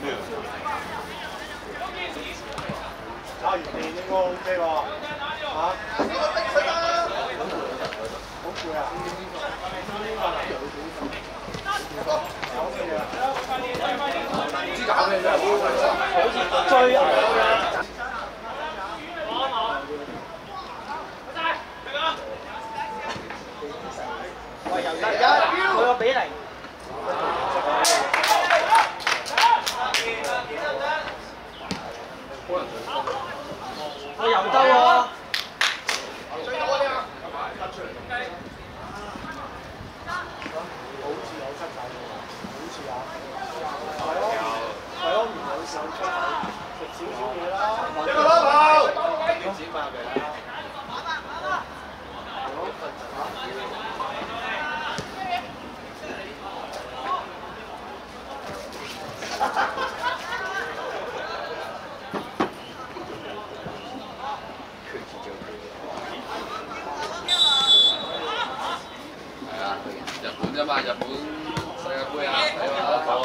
冇咩打完电应该 OK 喎。吓？好攰啊！唔知搞咩啫？好似追啊！喂，又得，佢个比零。 日本啫嘛，日本世界杯啊，睇嘛。哦。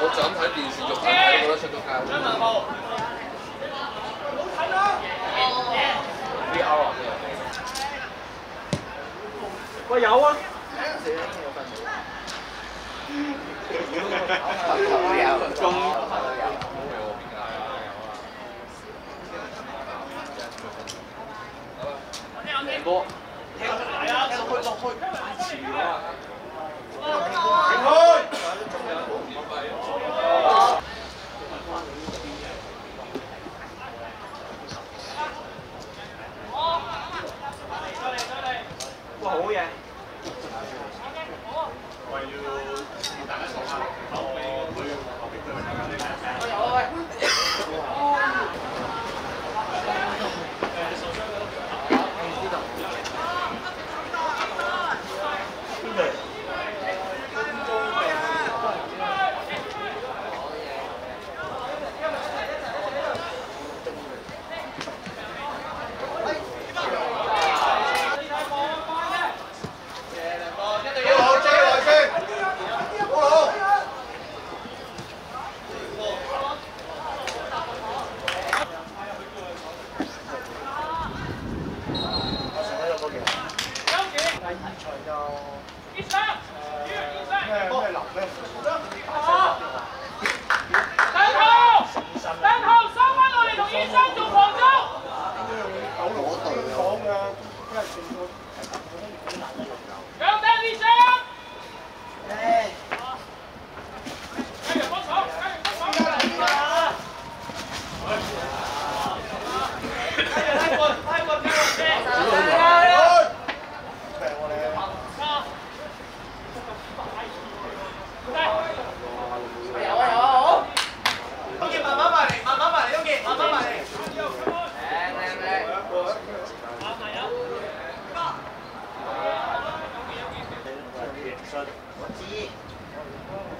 我就咁睇电视肉眼睇，觉得出咗街。VR 啊，喂，有啊。赢波。 開落去，太遲啦！停。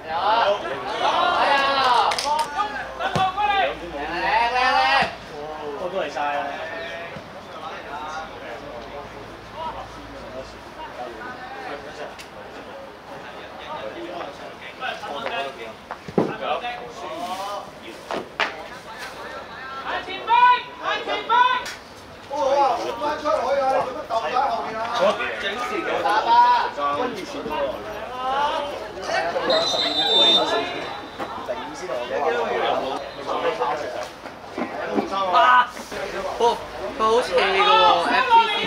Đó. Đó. Đó. Lên lên lên. Ôi tôi sai rồi. Ủa, chỉnh gì vậy? Ba ba. Quân gì. 零五先到。啊！哦，佢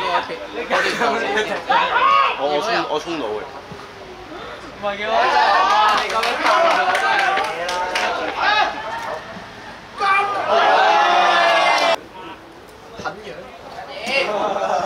好。我我衝我衝到嘅。唔係幾好！你咁樣投真係啦。啊！好。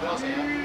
안녕하 세.